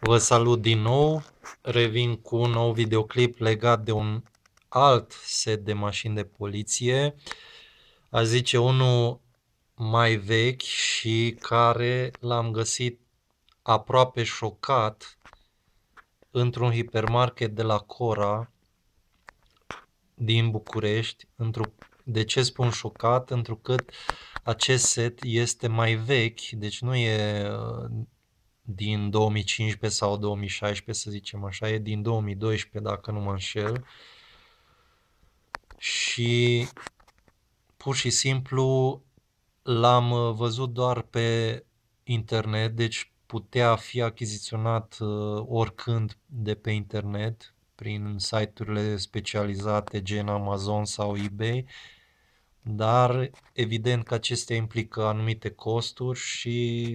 Vă salut din nou, revin cu un nou videoclip legat de un alt set de mașini de poliție, a zice unul mai vechi și care l-am găsit aproape șocat într-un hipermarket de la Cora din București. De ce spun șocat? Întrucât acest set este mai vechi, deci nu e din 2015 sau 2016, să zicem așa, e din 2012, dacă nu mă înșel. Și pur și simplu l-am uh, văzut doar pe internet, deci putea fi achiziționat uh, oricând de pe internet, prin site-urile specializate gen Amazon sau eBay, dar evident că acestea implică anumite costuri și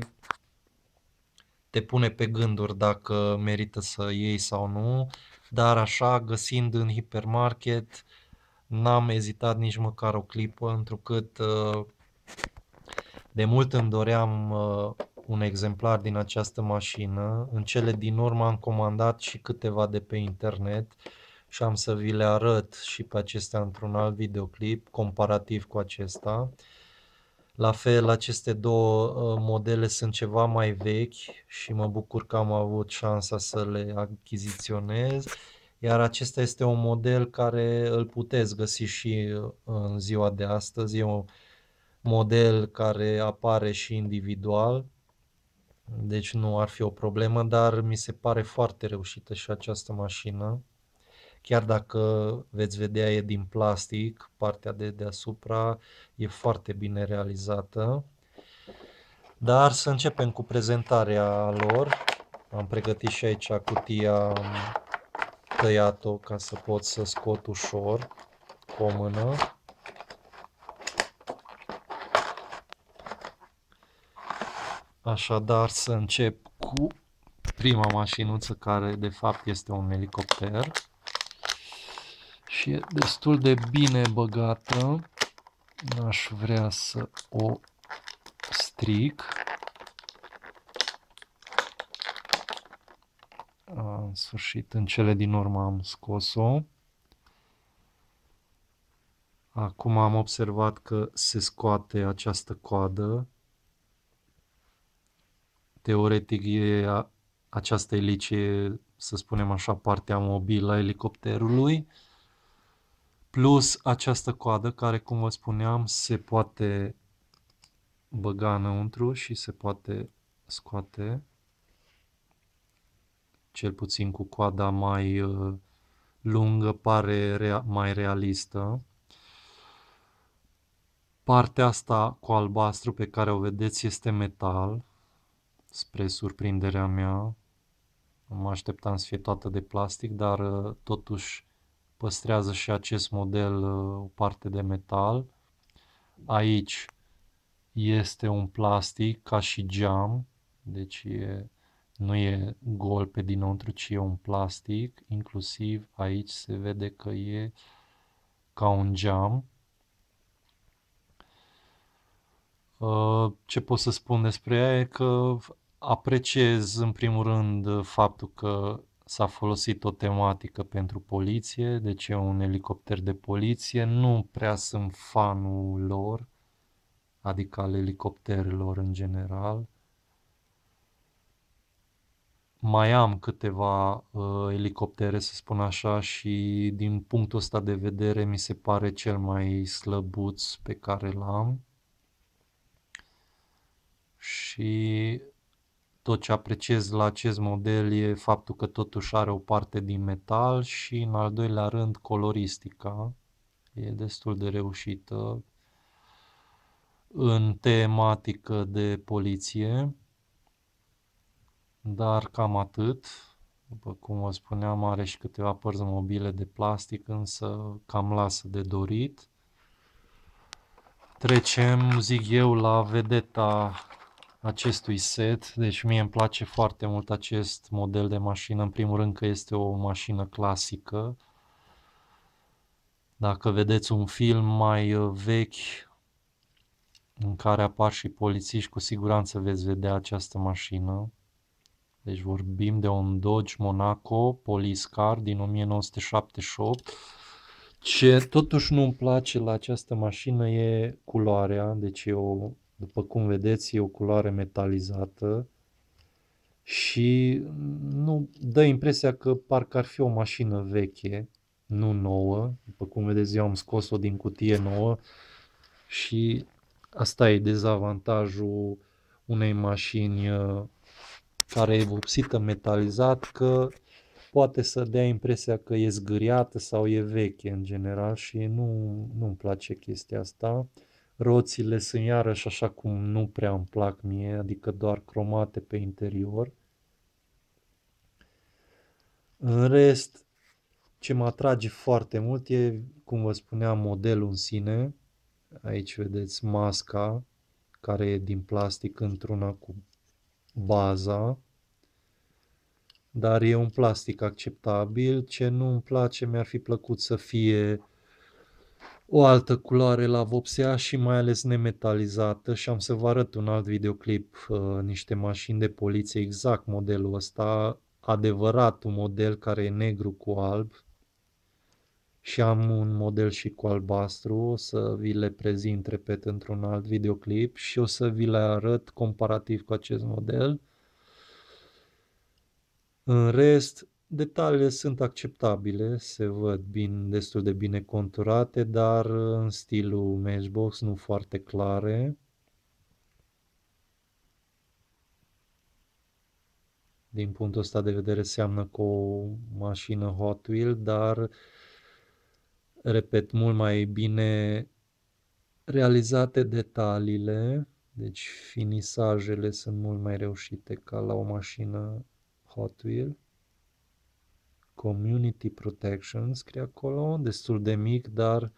te pune pe gânduri dacă merită să iei sau nu, dar așa, găsind în hipermarket, n-am ezitat nici măcar o clipă, întrucât uh, de mult îmi doream uh, un exemplar din această mașină. În cele din urmă am comandat și câteva de pe internet și am să vi le arăt și pe acestea într-un alt videoclip comparativ cu acesta. La fel, aceste două uh, modele sunt ceva mai vechi și mă bucur că am avut șansa să le achiziționez. Iar acesta este un model care îl puteți găsi și uh, în ziua de astăzi. E un model care apare și individual, deci nu ar fi o problemă, dar mi se pare foarte reușită și această mașină. Chiar dacă veți vedea e din plastic, partea de deasupra e foarte bine realizată. Dar să începem cu prezentarea lor. Am pregătit și aici cutia tăiat-o ca să pot să scot ușor cu o mână. Așadar să încep cu prima mașinuță care de fapt este un elicopter și e destul de bine băgată. N-aș vrea să o stric. În sfârșit, în cele din urmă am scos-o. Acum am observat că se scoate această coadă. Teoretic e această elice, să spunem așa, partea mobilă a elicopterului plus această coadă care, cum vă spuneam, se poate băga înăuntru și se poate scoate, cel puțin cu coada mai uh, lungă, pare rea mai realistă. Partea asta cu albastru pe care o vedeți este metal, spre surprinderea mea. Mă așteptam să fie toată de plastic, dar uh, totuși păstrează și acest model uh, o parte de metal. Aici este un plastic ca și geam, deci e, nu e gol pe dinăuntru, ci e un plastic, inclusiv aici se vede că e ca un geam. Uh, ce pot să spun despre ea e că apreciez în primul rând faptul că S-a folosit o tematică pentru poliție, deci e un elicopter de poliție. Nu prea sunt fanul lor, adică al elicopterelor în general. Mai am câteva uh, elicoptere, să spun așa, și din punctul ăsta de vedere mi se pare cel mai slăbuț pe care l-am. Și tot ce apreciez la acest model e faptul că totuși are o parte din metal și în al doilea rând coloristica e destul de reușită în tematică de poliție, dar cam atât. După cum vă spuneam, are și câteva părți mobile de plastic, însă cam lasă de dorit. Trecem, zic eu, la vedeta acestui set. Deci mie îmi place foarte mult acest model de mașină. În primul rând că este o mașină clasică. Dacă vedeți un film mai uh, vechi în care apar și polițiști, cu siguranță veți vedea această mașină. Deci vorbim de un Dodge Monaco Police Car din 1978. Ce totuși nu-mi place la această mașină e culoarea, deci e o, după cum vedeți, e o culoare metalizată și nu dă impresia că parcă ar fi o mașină veche, nu nouă. După cum vedeți, eu am scos-o din cutie nouă și asta e dezavantajul unei mașini uh, care e vopsită metalizat, că poate să dea impresia că e zgâriată sau e veche în general și nu, nu-mi place chestia asta. Roțile sunt iarăși așa cum nu prea îmi plac mie, adică doar cromate pe interior. În rest, ce mă atrage foarte mult e, cum vă spuneam, modelul în sine. Aici vedeți masca, care e din plastic într-una cu baza, dar e un plastic acceptabil. Ce nu îmi place, mi-ar fi plăcut să fie o altă culoare la vopsea și mai ales nemetalizată și am să vă arăt un alt videoclip, uh, niște mașini de poliție, exact modelul ăsta, adevărat un model care e negru cu alb și am un model și cu albastru, o să vi le prezint, repet, într-un alt videoclip și o să vi le arăt comparativ cu acest model. În rest, detaliile sunt acceptabile, se văd bine, destul de bine conturate, dar în stilul Matchbox, nu foarte clare. Din punctul ăsta de vedere seamănă cu o mașină Hot Wheel, dar repet, mult mai bine realizate detaliile, deci finisajele sunt mult mai reușite ca la o mașină Hot Wheel. Community Protection scrie acolo, destul de mic, dar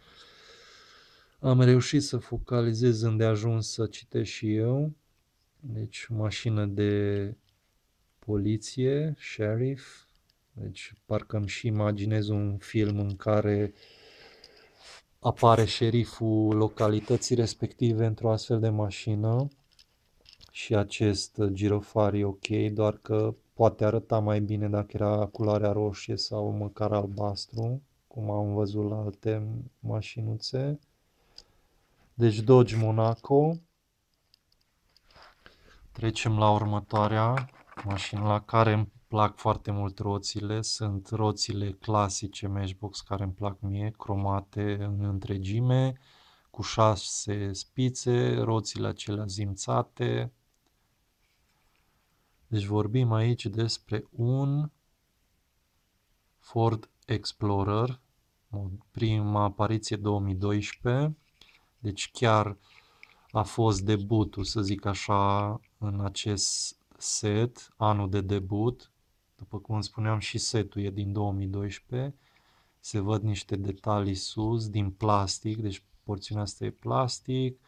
am reușit să focalizez îndeajuns să citesc și eu. Deci mașină de poliție, sheriff, deci parcă îmi și imaginez un film în care apare șeriful localității respective într-o astfel de mașină și acest girofar e ok, doar că poate arăta mai bine dacă era culoarea roșie sau măcar albastru, cum am văzut la alte mașinuțe. Deci Dodge Monaco. Trecem la următoarea mașină la care îmi plac foarte mult roțile. Sunt roțile clasice Matchbox care îmi plac mie, cromate în întregime, cu șase spițe, roțile acelea zimțate, deci vorbim aici despre un Ford Explorer, prima apariție 2012, deci chiar a fost debutul, să zic așa, în acest set, anul de debut. După cum spuneam, și setul e din 2012. Se văd niște detalii sus, din plastic, deci porțiunea asta e plastic,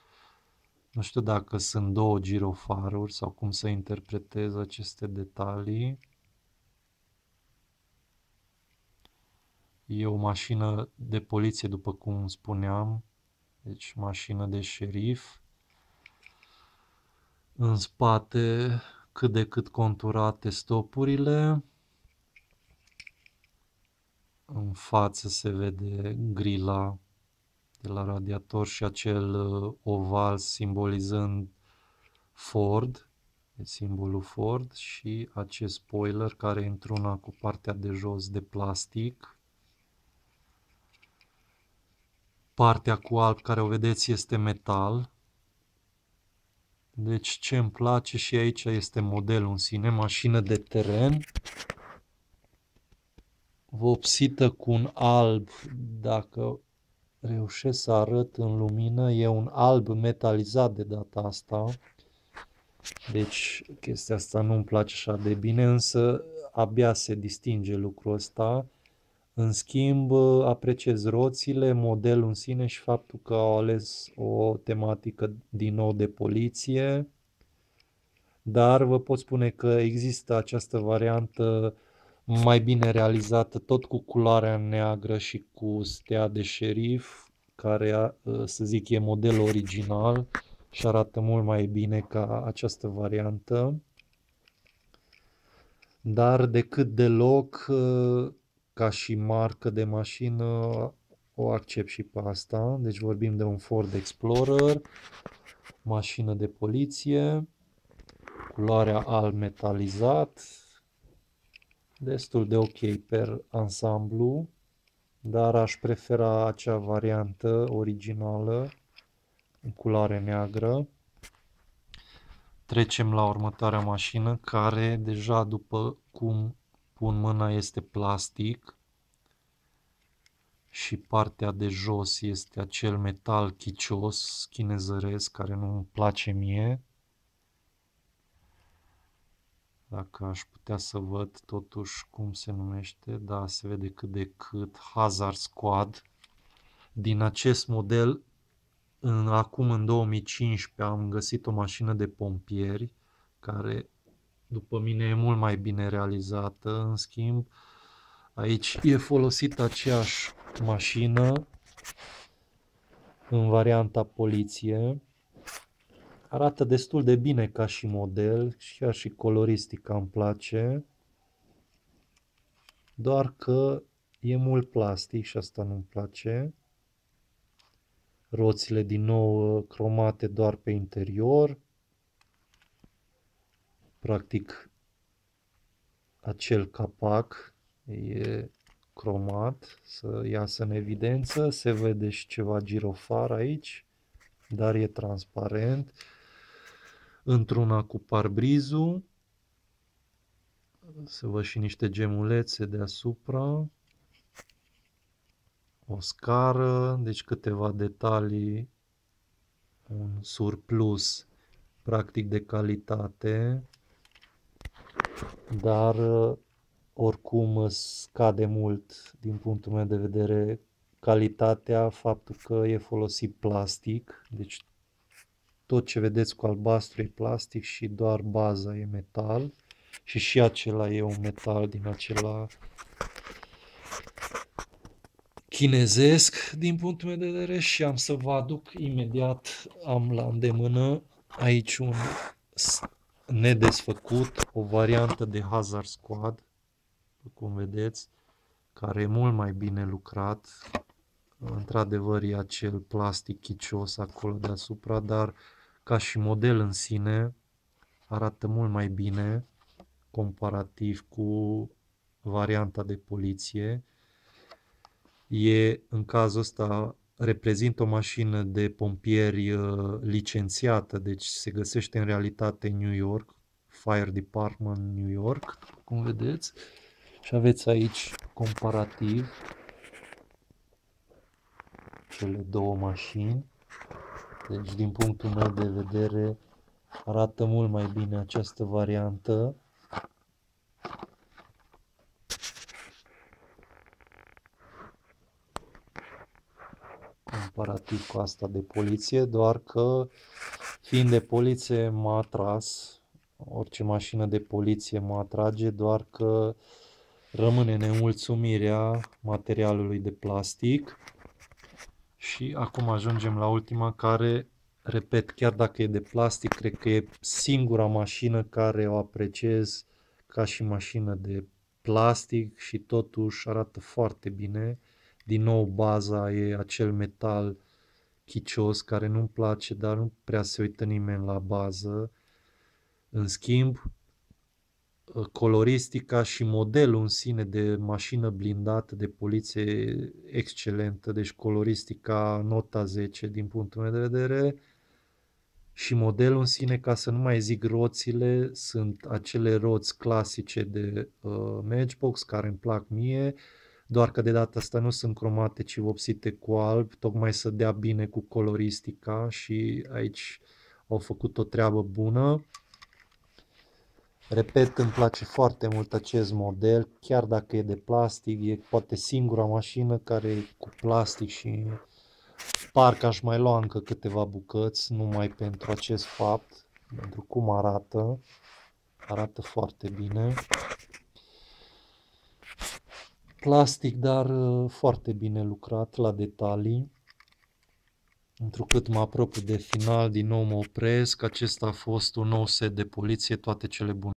nu știu dacă sunt două girofaruri sau cum să interpretez aceste detalii. E o mașină de poliție, după cum spuneam, deci mașină de șerif. În spate cât de cât conturate stopurile. În față se vede grila de la radiator și acel uh, oval simbolizând Ford, simbolul Ford și acest spoiler care e într-una cu partea de jos de plastic. Partea cu alb care o vedeți este metal. Deci ce îmi place și aici este modelul în sine, mașină de teren vopsită cu un alb, dacă reușesc să arăt în lumină, e un alb metalizat de data asta. Deci chestia asta nu-mi place așa de bine, însă abia se distinge lucrul ăsta. În schimb, apreciez roțile, modelul în sine și faptul că au ales o tematică din nou de poliție. Dar vă pot spune că există această variantă mai bine realizată, tot cu culoarea neagră și cu stea de șerif, care, ă, să zic, e modelul original și arată mult mai bine ca această variantă. dar decât deloc uh, ca și marcă de mașină o accept și pe asta. Deci vorbim de un Ford Explorer, mașină de poliție, culoarea alb metalizat, destul de ok per ansamblu, dar aș prefera acea variantă originală în culoare neagră. Trecem la următoarea mașină care deja după cum pun mâna este plastic și partea de jos este acel metal chicios chinezăresc care nu îmi place mie. Dacă aș putea să văd totuși cum se numește, da, se vede cât de cât Hazard Squad. Din acest model, în, acum în 2015 am găsit o mașină de pompieri care după mine e mult mai bine realizată, în schimb aici e folosit aceeași mașină în varianta poliție Arată destul de bine ca și model, chiar și coloristica îmi place. Doar că e mult plastic și asta nu-mi place. Roțile din nou cromate doar pe interior. Practic acel capac e cromat să iasă în evidență. Se vede și ceva girofar aici, dar e transparent într-una cu parbrizul, să văd și niște gemulețe deasupra, o scară, deci câteva detalii, un surplus practic de calitate, dar oricum scade mult din punctul meu de vedere calitatea, faptul că e folosit plastic, deci tot ce vedeți cu albastru e plastic și doar baza e metal și și acela e un metal din acela chinezesc din punctul meu de vedere și am să vă aduc imediat, am la îndemână aici un nedesfăcut, o variantă de Hazard Squad, cum vedeți, care e mult mai bine lucrat. Într-adevăr e acel plastic chicios acolo deasupra, dar ca și model în sine, arată mult mai bine comparativ cu varianta de poliție. E, în cazul ăsta, reprezintă o mașină de pompieri uh, licențiată, deci se găsește în realitate în New York, Fire Department New York, cum vedeți. Și aveți aici comparativ cele două mașini. Deci, din punctul meu de vedere, arată mult mai bine această variantă. Comparativ cu asta de poliție, doar că fiind de poliție m-a atras, orice mașină de poliție mă atrage, doar că rămâne nemulțumirea materialului de plastic. Și acum ajungem la ultima care, repet, chiar dacă e de plastic, cred că e singura mașină care o apreciez ca și mașină de plastic și totuși arată foarte bine. Din nou baza e acel metal chicios care nu-mi place, dar nu prea se uită nimeni la bază. În schimb, Uh, coloristica și modelul în sine de mașină blindată de poliție excelentă, deci coloristica nota 10 din punctul meu de vedere și modelul în sine, ca să nu mai zic roțile, sunt acele roți clasice de uh, Matchbox care îmi plac mie, doar că de data asta nu sunt cromate, ci vopsite cu alb, tocmai să dea bine cu coloristica și aici au făcut o treabă bună. Repet, îmi place foarte mult acest model, chiar dacă e de plastic, e poate singura mașină care e cu plastic și parcă aș mai lua încă câteva bucăți, numai pentru acest fapt, pentru cum arată. Arată foarte bine. Plastic, dar uh, foarte bine lucrat la detalii. Întrucât mă apropiu de final, din nou mă opresc. Acesta a fost un nou set de poliție, toate cele bune.